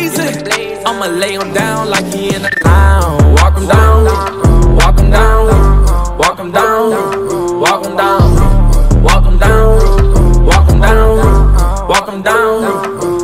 blazing. I'ma lay him down like he in the clown. Walk him down, walk him down, walk him down, walk him down, walk him down, walk him down, walk him down.